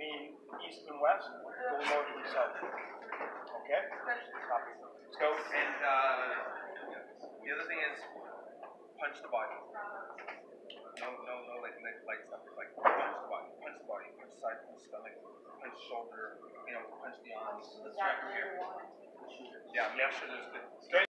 mean east and west, go north and south. Okay? Copy. Let's go. And uh, the other thing is punch the body. No, no, no, like like, like stuff. Like punch the body, punch the body, punch side, punch stomach, punch shoulder. You know, punch the arms. Let's here. Yeah, make sure there's good.